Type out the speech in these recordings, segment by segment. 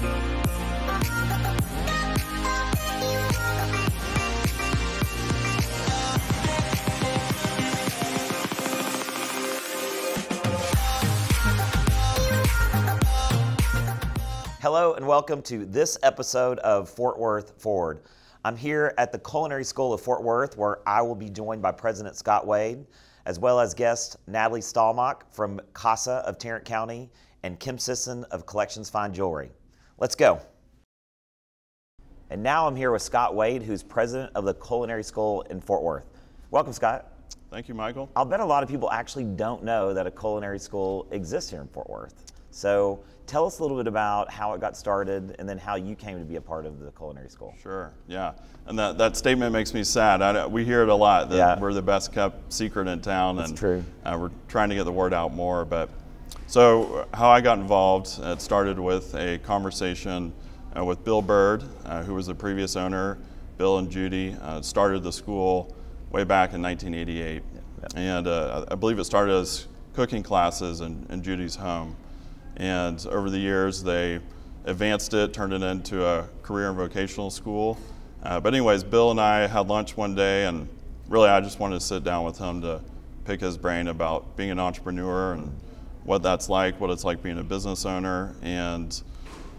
Hello and welcome to this episode of Fort Worth Forward. I'm here at the Culinary School of Fort Worth where I will be joined by President Scott Wade, as well as guest Natalie Stallmock from CASA of Tarrant County and Kim Sisson of Collections Fine Jewelry. Let's go. And now I'm here with Scott Wade, who's president of the Culinary School in Fort Worth. Welcome, Scott. Thank you, Michael. I'll bet a lot of people actually don't know that a culinary school exists here in Fort Worth. So tell us a little bit about how it got started and then how you came to be a part of the culinary school. Sure, yeah. And that, that statement makes me sad. I, we hear it a lot that Yeah. we're the best kept secret in town. That's and true. Uh, we're trying to get the word out more. But so, how I got involved, it started with a conversation uh, with Bill Bird, uh, who was the previous owner. Bill and Judy uh, started the school way back in 1988. And uh, I I believe it started as cooking classes in, in Judy's home. And over the years, they advanced it, turned it into a career and vocational school. Uh, but, anyways, Bill and I had lunch one day, and really, I just wanted to sit down with him to pick his brain about being an entrepreneur and what that's like, what it's like being a business owner. And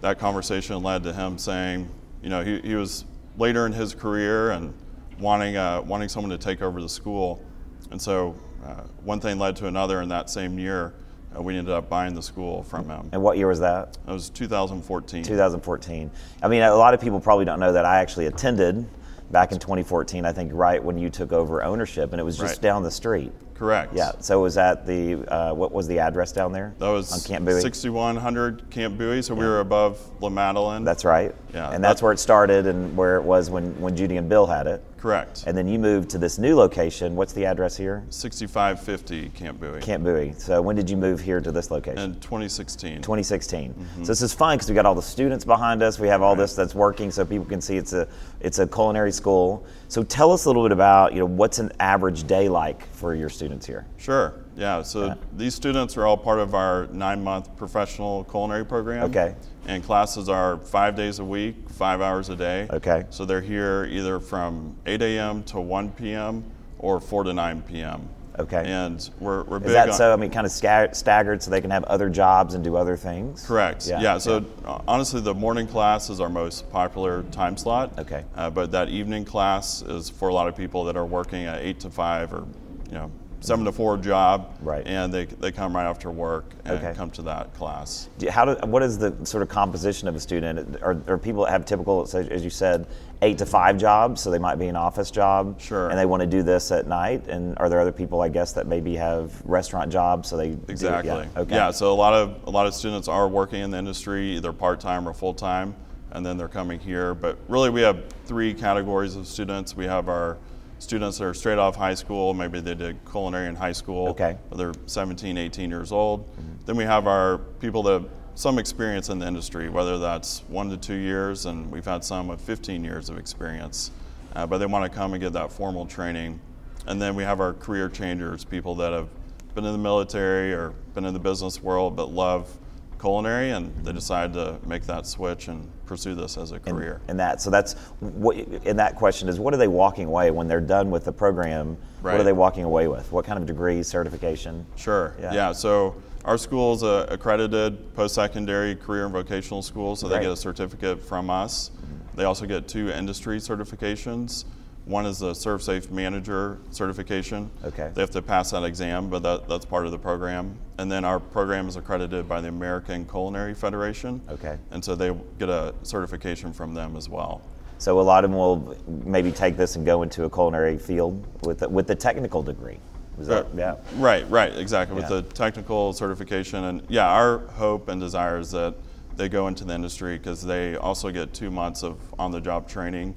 that conversation led to him saying, you know, he, he was later in his career and wanting, uh, wanting someone to take over the school. And so uh, one thing led to another in that same year. Uh, we ended up buying the school from him. And what year was that? It was 2014. 2014. I mean, a lot of people probably don't know that I actually attended back in 2014, I think, right when you took over ownership, and it was just Right. down the street. Correct. Yeah. So it was at the, uh, what was the address down there? That was on Camp Bowie. 6100 Camp Bowie, so we were above La Madeleine. That's right. Yeah, And that's that- where it started and where it was when, when Judy and Bill had it. correct. And then you moved to this new location. What's the address here? 6550 Camp Bowie. Camp Bowie. So when did you move here to this location? in 2016. 2016. Mm-hmm. So this is fun because we got all the students behind us. We have all this that's working, so people can see it's a it's a culinary school. So tell us a little bit about you know what's an average day like for your students here. Sure. Yeah. So these students are all part of our nine-month professional culinary program. Okay. And classes are five days a week, five hours a day. Okay. So they're here either from 8 a.m. to 1 p.m. or 4 to 9 p.m. Okay. And we're, we're big Is that so? I mean, kind of staggered so they can have other jobs and do other things. Correct. Yeah, Yeah. so uh, honestly, the morning class is our most popular time slot. Okay. Uh, but that evening class is for a lot of people that are working at eight to five or, you know, seven to four job. Right. And they, they come right after work and Okay. come to that class. Do How do, what is the sort of composition of a student? Are, are people that have typical, as you said, eight to five jobs, so they might be an office job, Sure. and they want to do this at night? And are there other people, I guess, that maybe have restaurant jobs, so they do- Exactly. yeah, okay. Yeah. So a lot of a lot of students are working in the industry, either part time or full time, and then they're coming here. But really, we have three categories of students. We have our students that are straight off high school. Maybe they did culinary in high school. Okay. But they're 17, 18 years old. Mm-hmm. Then we have our people that some experience in the industry, whether that's one to two years, and we've had some with 15 years of experience. Uh, but they want to come and get that formal training. And then we have our career changers, people that have been in the military or been in the business world but love culinary and they decide to make that switch and pursue this as a career. And that, so that's what. And that question is, what are they walking away when they're done with the program? What are they walking away with? What kind of degree, certification? Sure. Yeah. Yeah. So our school is a accredited post-secondary career and vocational school, so they Right. get a certificate from us. They also get two industry certifications. One is the ServSafe Manager certification. Okay. They have to pass that exam, but that, that's part of the program. And then our program is accredited by the American Culinary Federation. Okay. And so they get a certification from them as well. So a lot of them will maybe take this and go into a culinary field with the, with the technical degree. That, yeah. Right, right, exactly. With Yeah. the technical certification, and yeah, our hope and desire is that they go into the industry because they also get two months of on-the-job training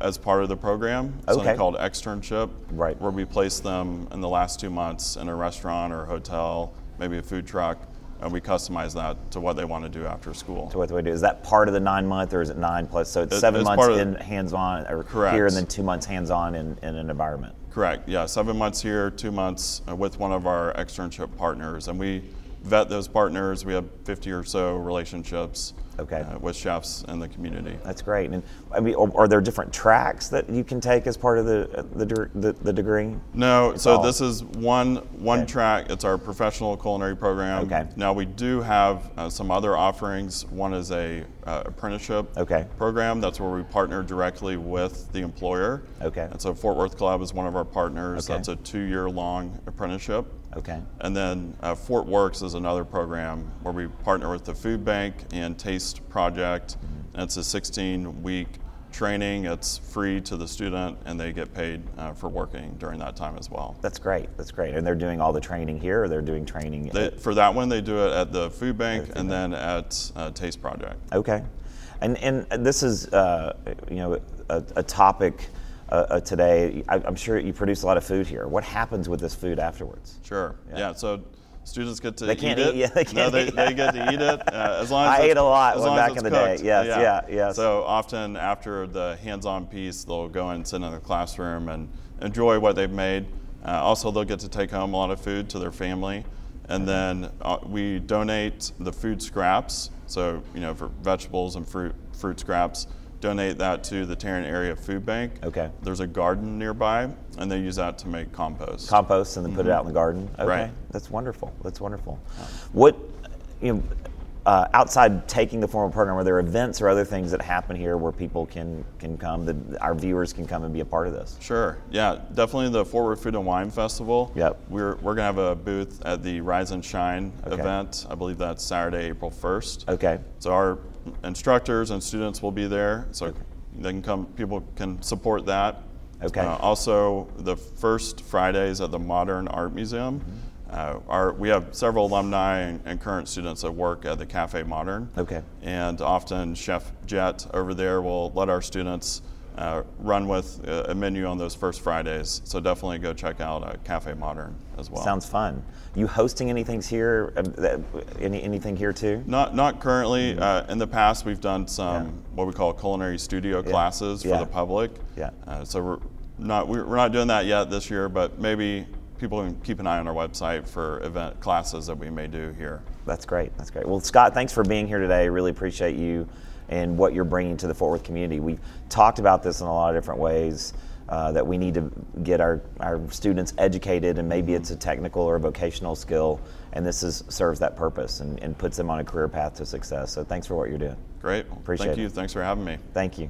as part of the program. Mm-hmm. Okay. Something called externship, Right. Where we place them in the last two months in a restaurant or a hotel, maybe a food truck, and we customize that to what they want to do after school. So what do we do? Is that part of the nine month or is it nine plus? So it's It- seven it's months in hands on or Correct. here and then two months hands on in, in an environment. Correct. Yeah, seven months here, two months uh, with one of our externship partners, and we vet those partners. We have 50 or so relationships, Okay. uh, with chefs in the community. That's great. And I mean, are, are there different tracks that you can take as part of the the, the, the degree? No, so all- this is one one Okay. track. It's our professional culinary program. Okay. Now we do have uh, some other offerings. One is a uh, apprenticeship Okay. program. That's where we partner directly with the employer. Okay. And so Fort Worth Club is one of our partners. Okay. That's a two-year-long apprenticeship. Okay. And then uh, Fort Works is another program where we partner with the Food Bank and Taste Project. Mm-hmm. And it's a 16 week training. It's free to the student and they get paid uh, for working during that time as well. That's great. That's great. And they're doing all the training here, or they're doing training. They, for that one, they do it at the Food Bank Food and then at uh, Taste Project. Okay, and and this is uh, you know a, a topic uh, uh, today. I, I'm sure you produce a lot of food here. What happens with this food afterwards? Sure. Yeah. Yeah. so students get to They can't eat it. eat- yeah, they no, can't they, eat they get to eat it uh, as long as I ate a lot when back in the day. cooked. Yes, yeah, yes. So often after the hands-on piece, they'll go and sit in the classroom and enjoy what they've made. Uh, also, they'll get to take home a lot of food to their family, and then uh, we donate the food scraps. So you know, for vegetables and fruit fruit scraps, donate that to the Tarrant Area Food Bank. Okay. There's a garden nearby, and they use that to make compost. Compost and then put it out in the garden. Okay, Mm-hmm. Right. that's wonderful. That's wonderful. What you know. Uh, outside taking the formal program, are there events or other things that happen here where people can can come, that our viewers can come and be a part of this? Sure. Yeah, definitely the Fort Worth Food and Wine Festival. Yep. We're, we're going to have a booth at the Rise and Shine Okay. event. I believe that's Saturday, April 1st. Okay. So our instructors and students will be there. So they can come, people can support that. Okay. Uh, also, the first Fridays at the Modern Art Museum. Mm-hmm. Uh, our, we have several alumni and, and current students that work at the Cafe Modern. Okay. And often Chef Jet over there will let our students uh, run with a, a menu on those first Fridays. So definitely go check out uh, Cafe Modern as well. Sounds fun. You hosting anything here? uh, Any anything here too? Not not currently. Uh, in the past, we've done some Yeah. what we call culinary studio classes for Yeah. the public. Yeah. Uh, so we're not we're not doing that yet this year, but maybe people can keep an eye on our website for event classes that we may do here. That's great. That's great. Well, Scott, thanks for being here today. Really appreciate you and what you're bringing to the Fort Worth community. We've talked about this in a lot of different ways. Uh, that we need to get our, our students educated, and maybe it's a technical or a vocational skill, and this is, serves that purpose and, and puts them on a career path to success. So, thanks for what you're doing. Great. Appreciate Thank it. Thank you. Thanks for having me. Thank you.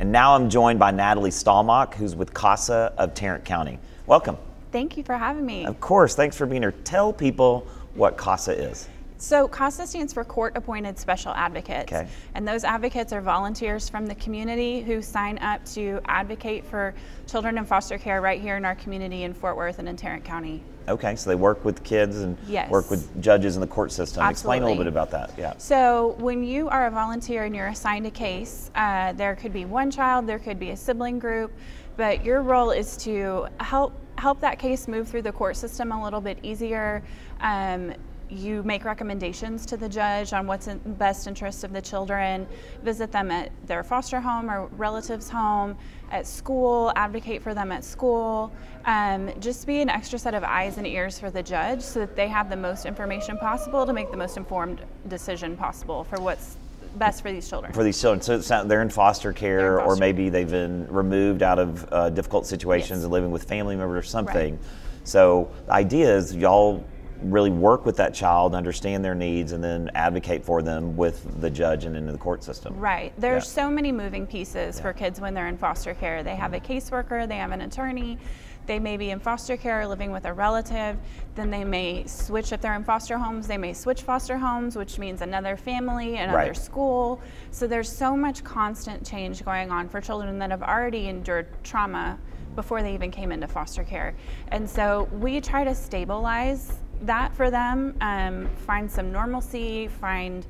And now I'm joined by Natalie Stallmock, who's with CASA of Tarrant County. Welcome. Thank you for having me. Of course, thanks for being here. Tell people what CASA is. So, CASA stands for Court Appointed Special Advocates. Okay. And those advocates are volunteers from the community who sign up to advocate for children in foster care right here in our community in Fort Worth and in Tarrant County. Okay, so they work with kids and Yes. work with judges in the court system. Explain a little bit about that. Yeah. So, when you are a volunteer and you're assigned a case, uh, there could be one child, there could be a sibling group, but your role is to help help that case move through the court system a little bit easier. Um, you make recommendations to the judge on what's in best interest of the children, visit them at their foster home or relatives' home, at school, advocate for them at school. Um, just be an extra set of eyes and ears for the judge so that they have the most information possible to make the most informed decision possible for what's best for these children. For these children, so it's not, they're in foster care, in or foster maybe they've been removed out of uh, difficult situations Yes. and living with family members or something. So the idea is y'all really work with that child, understand their needs, and then advocate for them with the judge and into the court system. Right. There's Yeah. so many moving pieces for kids when they're in foster care. They have a caseworker, they have an attorney, they may be in foster care or living with a relative. Then they may switch if they're in foster homes, they may switch foster homes, which means another family, another Right. school. So there's so much constant change going on for children that have already endured trauma before they even came into foster care. And so we try to stabilize that for them, um, find some normalcy, find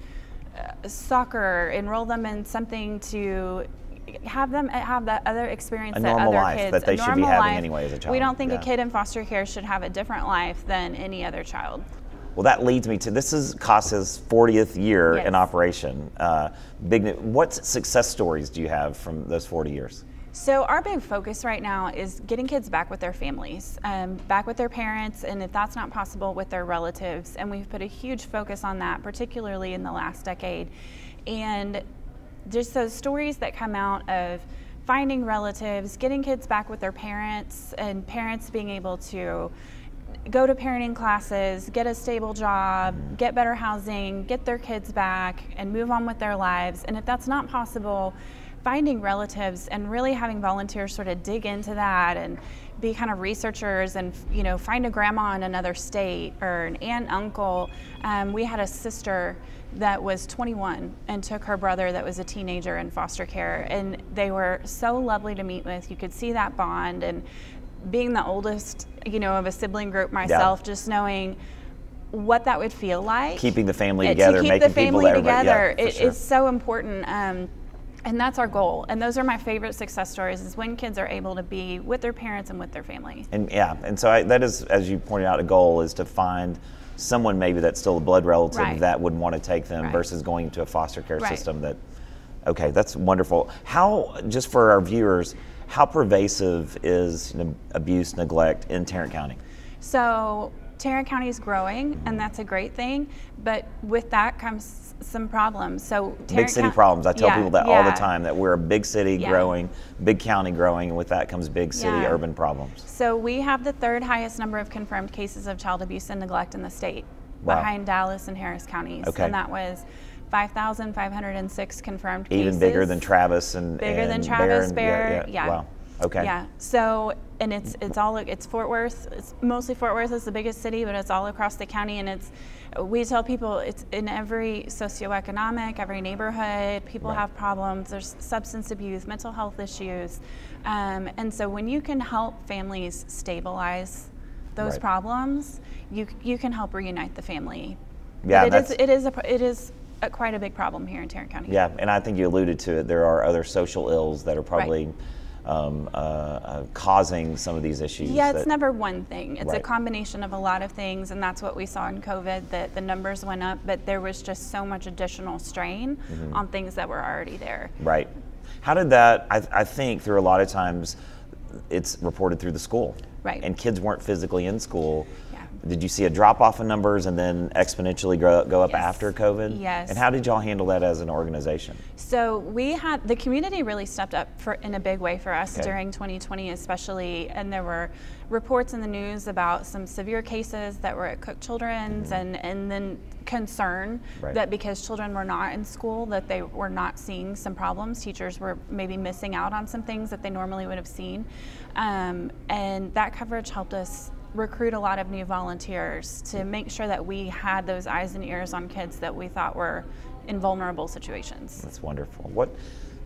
uh, soccer, enroll them in something to have them have that other experience A that normal other life kids that they should be having life. anyway as a child. We don't think yeah. a kid in foster care should have a different life than any other child. Well, that leads me to this is CASA's 40th year in operation. Uh, big. What success stories do you have from those 40 years? So our big focus right now is getting kids back with their families, um, back with their parents, and if that's not possible, with their relatives. And we've put a huge focus on that, particularly in the last decade. And just those stories that come out of finding relatives, getting kids back with their parents, and parents being able to go to parenting classes, get a stable job, get better housing, get their kids back, and move on with their lives. And if that's not possible, finding relatives and really having volunteers sort of dig into that and be kind of researchers and you know find a grandma in another state or an aunt uncle. Um, we had a sister that was 21 and took her brother that was a teenager in foster care. And they were so lovely to meet with. You could see that bond. And being the oldest you know of a sibling group myself yeah. just knowing what that would feel like. Keeping the family together to keep making the family together yeah, it, sure. it's so important. Um, and that's our goal and those are my favorite success stories is when kids are able to be with their parents and with their family and yeah and so I, that is as you pointed out a goal is to find someone maybe that's still a blood relative right. that would want to take them right. versus going to a foster care right. system that okay that's wonderful how just for our viewers how pervasive is abuse neglect in tarrant county so tarrant county is growing and that's a great thing but with that comes some problems. So Tarrant big city problems. I tell yeah, people that yeah. all the time that we're a big city yeah. growing, big county growing, and with that comes big city urban problems. So we have the third highest number of confirmed cases of child abuse and neglect in the state, wow. behind Dallas and Harris counties. Okay. And that was 5,506 confirmed cases. Even bigger than Travis and bigger and than Travis Bexar. Bexar. Yeah. Wow. Okay. Yeah. So, and it's it's all it's Fort Worth. It's mostly Fort Worth is the biggest city, but it's all across the county, and it's we tell people it's in every socioeconomic, every neighborhood. People right. have problems. There's substance abuse, mental health issues, um, and so when you can help families stabilize those right. problems, you you can help reunite the family. Yeah, but it is it is a, it is a, quite a big problem here in Tarrant County. Yeah, and I think you alluded to it. There are other social ills that are probably. Right. Um, uh, uh, causing some of these issues. Yeah, it's that, never one thing. It's Right. a combination of a lot of things, and that's what we saw in COVID. That the numbers went up, but there was just so much additional strain Mm-hmm. on things that were already there. Right. How did that? I, I think through a lot of times, it's reported through the school. Right. And kids weren't physically in school. Did you see a drop off in numbers and then exponentially grow, go up Yes. after COVID? Yes. And how did y'all handle that as an organization? So we had the community really stepped up for in a big way for us Okay. during 2020, especially, and there were reports in the news about some severe cases that were at Cook Children's, and and then concern Mm-hmm. Right. that because children were not in school, that they were not seeing some problems. Teachers were maybe missing out on some things that they normally would have seen, um, and that coverage helped us recruit a lot of new volunteers to make sure that we had those eyes and ears on kids that we thought were in vulnerable situations. That's wonderful. What,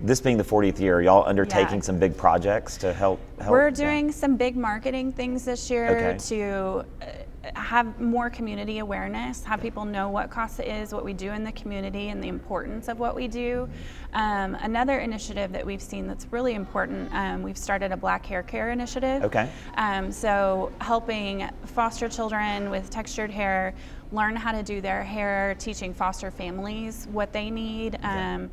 this being the 40th year, y'all undertaking Yeah. some big projects to help? help We're yeah. doing some big marketing things this year Okay. to uh, have more community awareness, have people know what CASA is, what we do in the community, and the importance of what we do. Um, another initiative that we've seen that's really important, um, we've started a Black Hair Care initiative. Okay. Um, so helping foster children with textured hair learn how to do their hair, teaching foster families what they need. Um,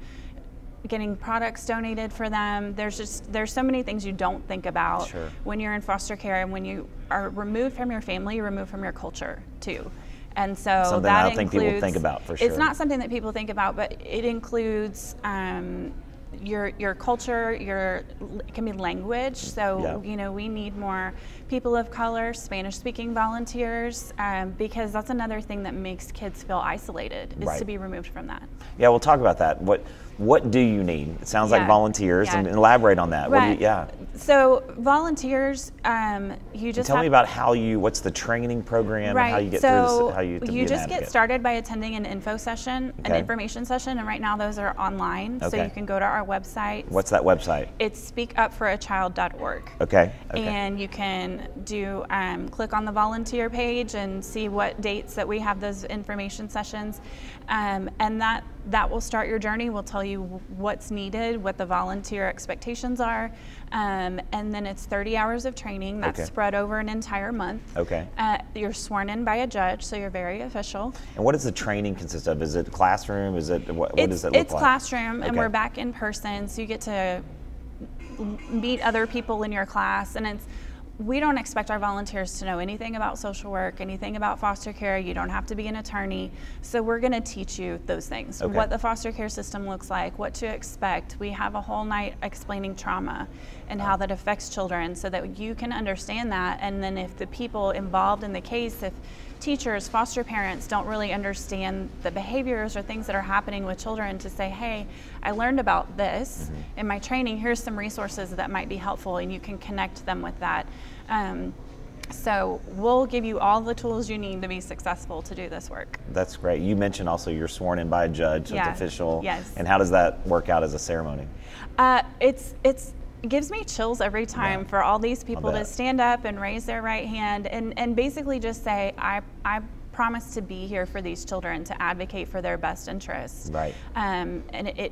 getting products donated for them. There's just there's so many things you don't think about Sure. when you're in foster care and when you are removed from your family, removed from your culture too. And so Something that I don't think people think about, for sure. It's not something that people think about, but it includes um, your your culture, your it can be language. So Yeah. you know we need more people of color, Spanish speaking volunteers, um, because that's another thing that makes kids feel isolated is Right. to be removed from that. Yeah, we'll talk about that. What What do you need? It sounds like volunteers, Yeah. and elaborate on that. Do you, yeah. So volunteers, um, you just Tell have me about how you. What's the training program? right. and how you get so through this? How you an just get started by attending an info session, an information session, and right now those are online. Okay. So you can go to our website. What's that website? It's speakupforachild.org. Okay. Okay. And you can do um, click on the volunteer page and see what dates that we have those information sessions, um, and that that will start your journey. We'll tell you what's needed, what the volunteer expectations are, um, and then it's 30 hours of training that's Okay. spread over an entire month. Okay. Uh, you're sworn in by a judge, so you're very official. and what does the training consist of? Is it classroom? Is it what, what does it look it's like? classroom, and we're back in person, so you get to meet other people in your class, and it's we don't expect our volunteers to know anything about social work, anything about foster care. You don't have to be an attorney. So we're going to teach you those things Okay. what the foster care system looks like, what to expect. We have a whole night explaining trauma and how that affects children so that you can understand that. And then if the people involved in the case, if teachers, foster parents don't really understand the behaviors or things that are happening with children to say, hey, I learned about this in my training. Here's some resources that might be helpful, and you can connect them with that. Um, so we'll give you all the tools you need to be successful to do this work. That's great. You mentioned also you're sworn in by a judge. Yeah. Official. Yes. And how does that work out as a ceremony? Uh, it's it's it gives me chills every time Yeah. for all these people to stand up and raise their right hand and, and basically just say, I, I promise to be here for these children to advocate for their best interests. Right. Um, and it, it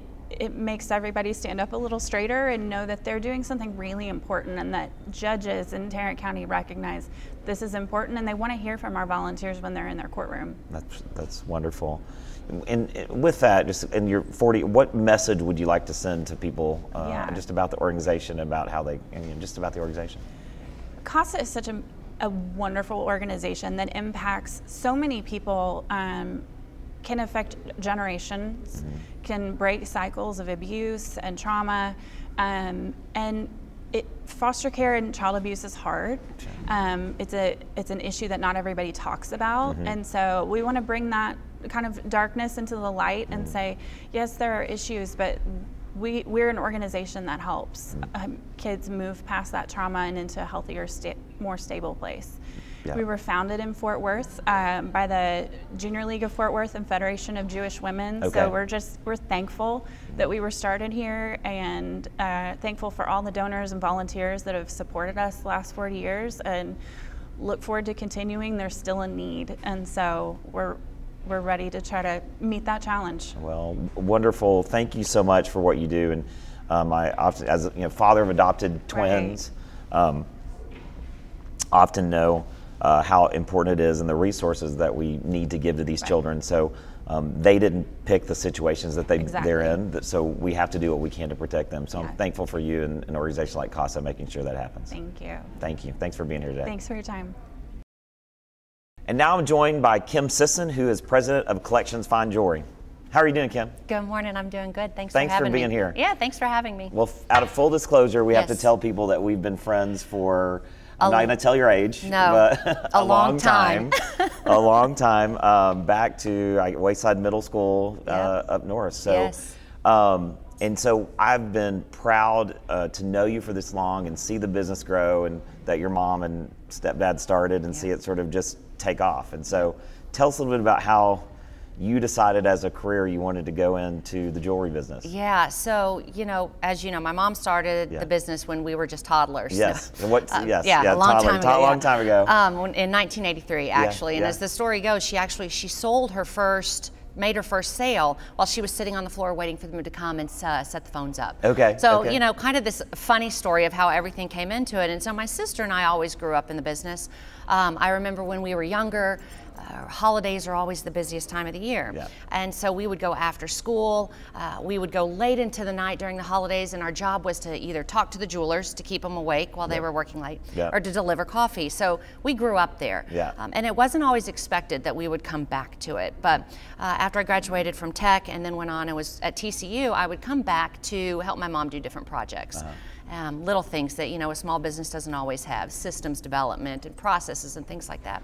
makes everybody stand up a little straighter and know that they're doing something really important and that judges in Tarrant County recognize this is important and they want to hear from our volunteers when they're in their courtroom. That's that's wonderful. And, and with that, just in your 40, what message would you like to send to people uh, Yeah. just about the organization, about how they, I mean, just about the organization? CASA is such a, a wonderful organization that impacts so many people, um, can affect generations, can break cycles of abuse and trauma. Um, and it, foster care and child abuse is hard. Um, it's a it's an issue that not everybody talks about, and so we want to bring that kind of darkness into the light and say, yes, there are issues, but we, we're an organization that helps um, kids move past that trauma and into a healthier, more stable place. Yeah. We were founded in Fort Worth um, by the Junior League of Fort Worth and Federation of Jewish Women. Okay. So we're just we're thankful that we were started here, and uh, thankful for all the donors and volunteers that have supported us the last 40 years, and look forward to continuing. There's still a need, and so we're we're ready to try to meet that challenge. Well, wonderful. Thank you so much for what you do. And um, I often, as a you know, father of adopted twins, um, often know uh, how important it is and the resources that we need to give to these children. So um, they didn't pick the situations that they, they're in, so we have to do what we can to protect them. So Yeah. I'm thankful for you and an organization like CASA making sure that happens. Thank you. Thank you. Thanks for being here today. Thanks for your time. And now I'm joined by Kim Sisson, who is president of Collections Fine Jewelry. How are you doing, Kim? Good morning. I'm doing good. Thanks, Thanks for for being me. here. Yeah, thanks for having me. Well, out of full disclosure, we have to tell people that we've been friends for. I'm not going to tell your age. No, but a long time. a long time. Um, back to like, Wayside Middle School uh, up north. So, Yes. um, and so I've been proud uh, to know you for this long and see the business grow, and that your mom and stepdad started, and see it sort of just take off. And so, tell us a little bit about how you decided as a career you wanted to go into the jewelry business. Yeah, so, you know, as you know, my mom started Yeah. the business when we were just toddlers. Yes. And what? Uh, yes. yeah, a long toddler, time ago. A long yeah. time ago. Um, in 1983, actually. And yeah. as the story goes, she actually she sold her first, made her first sale while she was sitting on the floor waiting for them to come and uh, set the phones up. Okay, So okay. you know, kind of this funny story of how everything came into it. And so my sister and I always grew up in the business. Um, I remember when we were younger. Uh, holidays are always the busiest time of the year. Yeah. And so we would go after school. Uh, we would go late into the night during the holidays, and our job was to either talk to the jewelers to keep them awake while they were working late, Yeah. or to deliver coffee. So we grew up there. Yeah. Um, and it wasn't always expected that we would come back to it. But uh, after I graduated from tech and then went on and was at TCU, I would come back to help my mom do different projects. Um, little things that you know a small business doesn't always have, systems development and processes and things like that.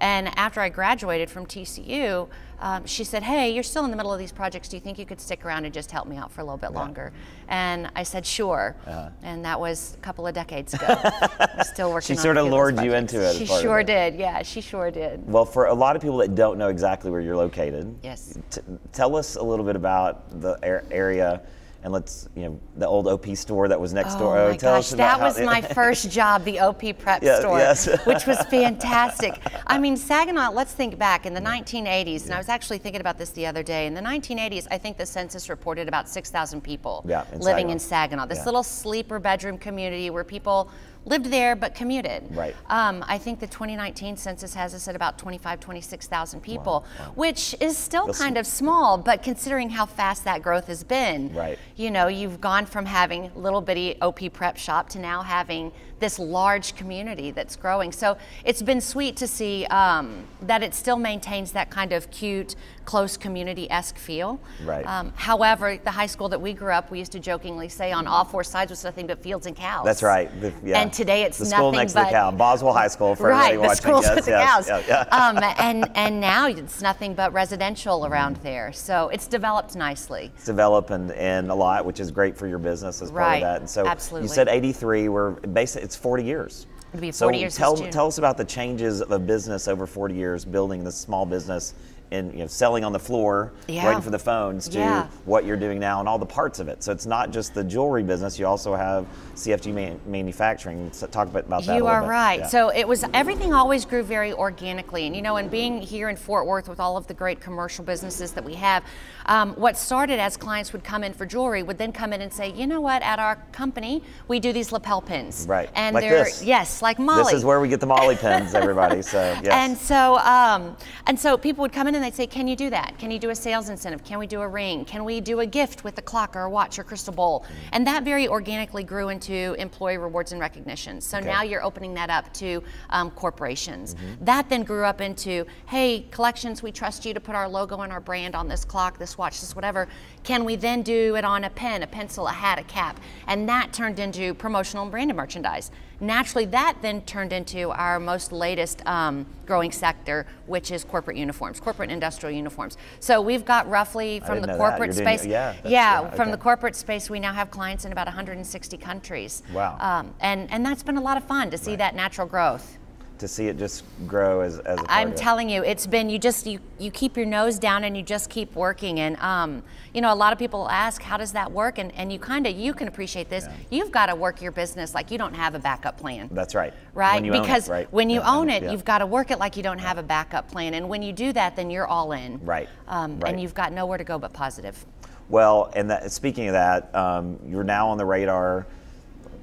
And after I graduated from TCU, um, she said, "Hey, you're still in the middle of these projects. Do you think you could stick around and just help me out for a little bit longer?" And I said, "Sure." Uh-huh. And that was a couple of decades ago. Still working. She sort of lured you into it She sure it. did. Yeah, she sure did. well, for a lot of people that don't know exactly where you're located, Yes. t- tell us a little bit about the ar- area, and let's you know the old OP store that was next door. Oh, oh my tell gosh, that was my first job, the OP Prep Yeah, store, yes. which was fantastic. I mean, Saginaw, let's think back in the 1980s, and I was actually thinking about this the other day. In the 1980s, I think the census reported about 6,000 people Yeah, in living Saginaw. in Saginaw, this Yeah. little sleeper bedroom community where people lived there but commuted. Right. Um, I think the 2019 census has us at about 25, 26,000 people, which is still That's- kind of small, but considering how fast that growth has been, Right. you know, you've gone from having little bitty OP prep shop to now having this large community that's growing. So it's been sweet to see um, that it still maintains that kind of cute, close community-esque feel. Right. Um, however, the high school that we grew up, we used to jokingly say on all four sides was nothing but fields and cows. That's right. The- yeah. And today it's the school nothing next but to the cow, Boswell High School for right, everybody the watching. schools yes, with the yes, cows. yeah, yeah. um, and and now it's nothing but residential around there. So it's developed nicely. It's developing and a lot, which is great for your business as part Right, of that. And so absolutely. you said 83. We're basically it's 40 years. It'll be so 40 years this tell tell us about the changes of a business over 40 years, building this small business and you know selling on the floor, Yeah. waiting for the phones, to Yeah. what you're doing now and all the parts of it. So it's not just the jewelry business. You also have CFG man- manufacturing. So talk about, about that. You are bit. right. Yeah. So it was everything always grew very organically, and you know, and being here in Fort Worth with all of the great commercial businesses that we have, um, what started as clients would come in for jewelry would then come in and say, you know what, at our company we do these lapel pins, Right. And Like they're this. yes, like Molly. this is where we get the Molly pins, everybody. So yes. And so, um, and so people would come in and they'd say, "Can you do that? Can you do a sales incentive? Can we do a ring? Can we do a gift with a clock or a watch or crystal bowl?" And that very organically grew into employee rewards and recognitions. So now you're opening that up to um, corporations. That then grew up into, "Hey, collections, we trust you to put our logo and our brand on this clock, this watch, this whatever. Can we then do it on a pen, a pencil, a hat, a cap?" And that turned into promotional and branded merchandise naturally that then turned into our most latest um, growing sector which is corporate uniforms corporate industrial uniforms. So we've got roughly from the corporate doing- space yeah, yeah, yeah, from the corporate space we now have clients in about 160 countries. Wow. um, and and that's been a lot of fun to see that natural growth to see it just grow as, as a I'm telling you, it's been you just you you keep your nose down and you just keep working. And um, you know, a lot of people ask, how does that work? And and you kind of you can appreciate this. You've got to work your business like you don't have a backup plan. That's right. Right? Own it, because right? when you Yeah, own it, yeah. you've got to work it like you don't have a backup plan. And when you do that, then you're all in. Right, Um, right. And you've got nowhere to go but positive. Well, and that, speaking of that, um, you're now on the radar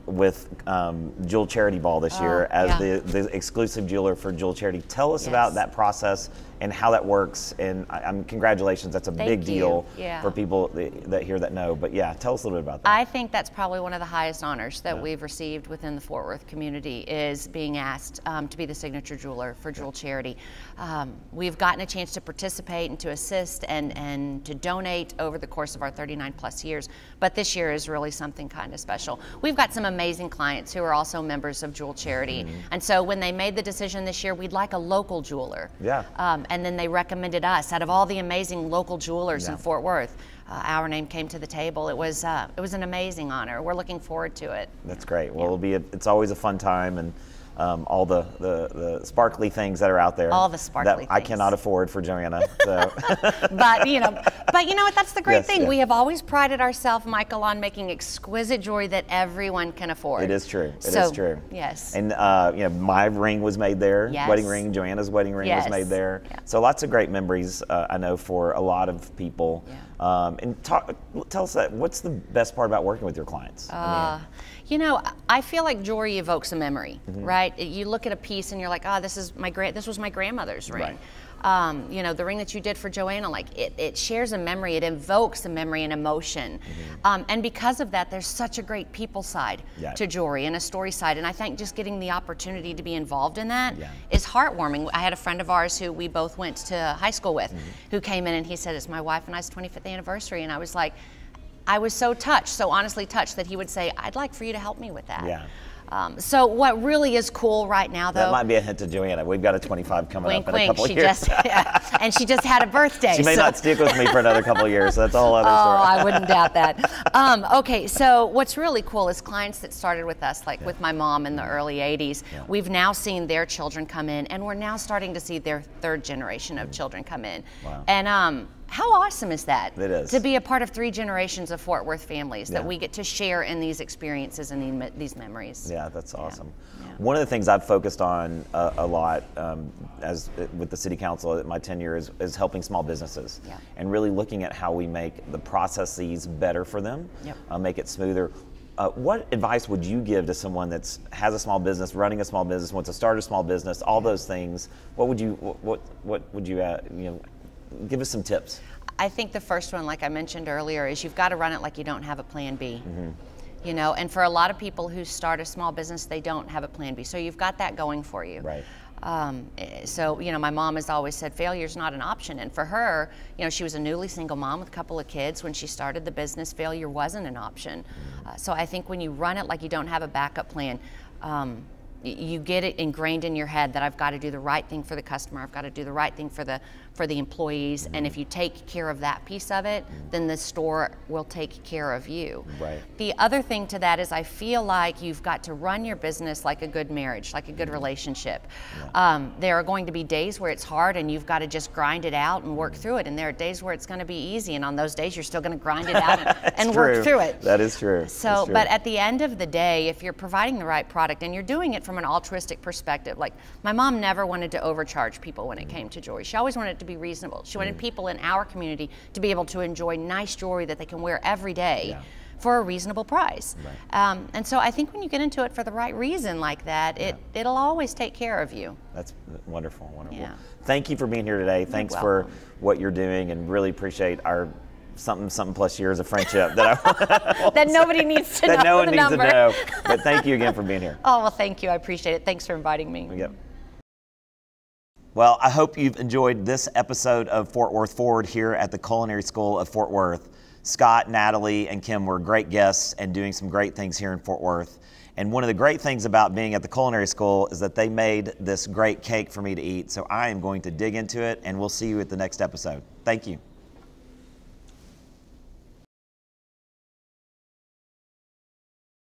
with um, Jewel Charity Ball this year as Oh, yeah. the, the exclusive jeweler for Jewel Charity. Tell us Yes. about that process and how that works. And I, I'm congratulations, that's a Thank big you. deal Yeah. for people that, that hear that know. But yeah, tell us a little bit about that. I think that's probably one of the highest honors that we've received within the Fort Worth community is being asked um, to be the signature jeweler for Jewel Charity. Um, we've gotten a chance to participate and to assist and, and to donate over the course of our 39 plus years, but this year is really something kind of special. We've got some amazing clients who are also members of Jewel Charity, Mm-hmm. and so when they made the decision this year, we'd like a local jeweler. Yeah. Um, and then they recommended us out of all the amazing local jewelers Yeah. in Fort Worth. Uh, our name came to the table. It was uh, it was an amazing honor. We're looking forward to it. That's great. Well, it'll be a, it's always a fun time and um, all the, the, the sparkly things that are out there. All the sparkly that I cannot afford for Joanna. So But you know, but you know what? That's the great Yes, thing. yeah. We have always prided ourselves, Michael, on making exquisite jewelry that everyone can afford. it is true. It is So, true. Yes. And uh, you know, my ring was made there. Yes. Wedding ring. Joanna's wedding ring Yes. was made there. Yeah. So lots of great memories. Uh, I know for a lot of people. Yeah. Um, and talk, tell us that. What's the best part about working with your clients? I Uh, you know, I feel like jewelry evokes a memory, Mm-hmm. right? You look at a piece and you're like, oh, this is my grand, this was my grandmother's ring. Right. Um, you know, the ring that you did for Joanna, like it, it shares a memory, it invokes a memory and emotion. Um, and because of that, there's such a great people side. Yeah. to jewelry and a story side. And I think just getting the opportunity to be involved in that is Yeah. heartwarming. I had a friend of ours who we both went to high school with Mm-hmm. who came in and he said, it's my wife and I's 25th anniversary. And I was like, I was so touched, so honestly touched that he would say, I'd like for you to help me with that. Yeah. Um, so what really is cool right now, though, That might be a hint to Joanna. We've got a 25 coming wink, up in a couple she of years. just, yeah, and she just had a birthday. she may so- not stick with me for another couple of years. So that's a whole other Oh, story. I wouldn't doubt that. Um, okay, so what's really cool is clients that started with us, like with my mom in the early 80s, we've now seen their children come in, and we're now starting to see their third generation of children come in. Wow. And um, how awesome is that? It is. To be a part of three generations of Fort Worth families that we get to share in these experiences and these- these memories. Yeah, that's awesome. Yeah. One of the things I've focused on uh, a lot um, as with the city council at my tenure is, is helping small businesses Yeah. and really looking at how we make the processes better for them, Yep. uh, make it smoother. Uh, what advice would you give to someone that's has a small business, running a small business, wants to start a small business, all those things? What would you what what, what would you uh, you know? Give us some tips. I think the first one, like I mentioned earlier, is you've got to run it like you don't have a plan B. You know, and for a lot of people who start a small business, they don't have a plan B. So you've got that going for you. Right. Um, so you know, my mom has always said failure's not an option, and for her, you know, she was a newly single mom with a couple of kids when she started the business. Failure wasn't an option. Uh, so I think when you run it like you don't have a backup plan. Um, you get it ingrained in your head that I've got to do the right thing for the customer. I've got to do the right thing for the for the employees. And if you take care of that piece of it, then the store will take care of you. Right. The other thing to that is I feel like you've got to run your business like a good marriage, like a good mm-hmm. relationship. Um, there are going to be days where it's hard and you've got to just grind it out and work mm-hmm. through it. And there are days where it's going to be easy. And on those days, you're still going to grind it out and, and work through it. That is true. So, true. but at the end of the day, if you're providing the right product and you're doing it from an altruistic perspective, like my mom never wanted to overcharge people when it mm-hmm. came to jewelry. She always wanted it to be reasonable. She wanted people in our community to be able to enjoy nice jewelry that they can wear every day. Yeah. For a reasonable price, um, and so I think when you get into it for the right reason like that, it it'll always take care of you. That's wonderful, wonderful. Yeah. Thank you for being here today. Thanks for what you're doing, and really appreciate our something something plus years of friendship that I that nobody needs to that know no one needs number. to know. But thank you again for being here. Oh well, thank you. I appreciate it. Thanks for inviting me. Yep. Well, I hope you've enjoyed this episode of Fort Worth Forward here at the Culinary School of Fort Worth. Scott, Natalie, and Kim were great guests and doing some great things here in Fort Worth. And one of the great things about being at the Culinary School is that they made this great cake for me to eat. So I am going to dig into it, and we'll see you at the next episode. Thank you.